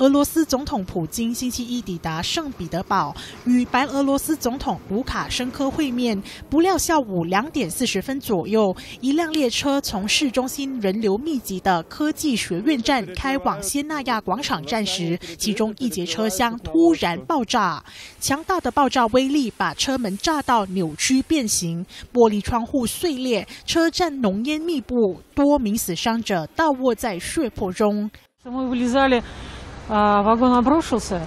俄罗斯总统普京星期一抵达圣彼得堡，与白俄罗斯总统卢卡申科会面。不料下午两点四十分左右，一辆列车从市中心人流密集的科技学院站开往仙纳亚广场站时，其中一节车厢突然爆炸，强大的爆炸威力把车门炸到扭曲变形，玻璃窗户碎裂，车站浓烟密布，多名死伤者倒卧在血泊中。Мы вылезали, А, вагон обрушился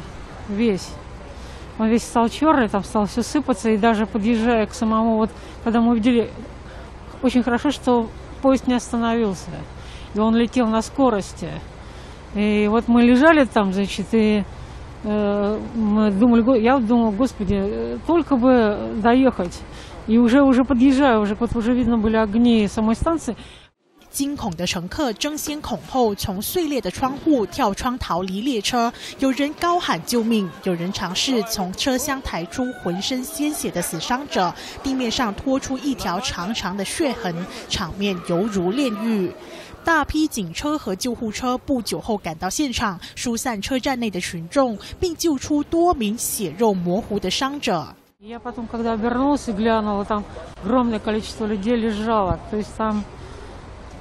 весь. Он весь стал черный, там стал все сыпаться, и даже подъезжая к самому, вот когда мы увидели, очень хорошо, что поезд не остановился, и он летел на скорости. И вот мы лежали там, значит, и э, мы думали, я думала, господи, только бы доехать. И уже, уже подъезжаю, уже, вот уже видно были огни самой станции. 惊恐的乘客争先恐后从碎裂的窗户跳窗逃离列车，有人高喊救命，有人尝试从车厢抬出浑身鲜血的死伤者，地面上拖出一条长长的血痕，场面犹如炼狱。大批警车和救护车不久后赶到现场，疏散车站内的群众，并救出多名血肉模糊的伤者。Я потом, когда обернулся и глянула, там огромное количество людей лежало, то есть там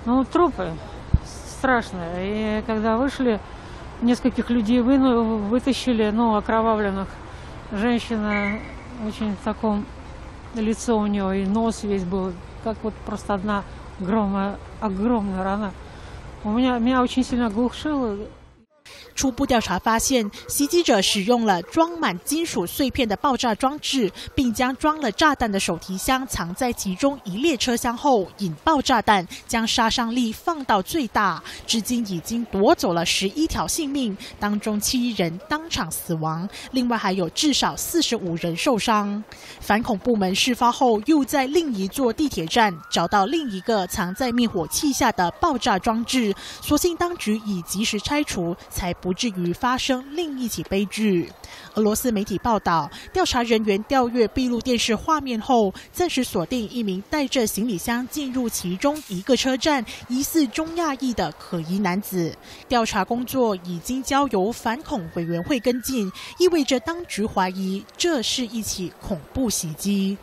Ну, трупы страшные. И когда вышли, нескольких людей выну, вытащили, ну, окровавленных. Женщина очень в таком лицо у нее, и нос весь был, как вот просто одна огромная, огромная рана. У меня, меня очень сильно глушило. 初步调查发现，袭击者使用了装满金属碎片的爆炸装置，并将装了炸弹的手提箱藏在其中一列车厢后引爆炸弹，将杀伤力放到最大。至今已经夺走了十一条性命，当中七人当场死亡，另外还有至少四十五人受伤。反恐部门事发后又在另一座地铁站找到另一个藏在灭火器下的爆炸装置，所幸当局已及时拆除。才不至于发生另一起悲剧。俄罗斯媒体报道调查人员调阅闭路电视画面后暂时锁定一名带着行李箱进入其中一个车站疑似中亚裔的可疑男子。调查工作已经交由反恐委员会跟进意味着当局怀疑这是一起恐怖袭击。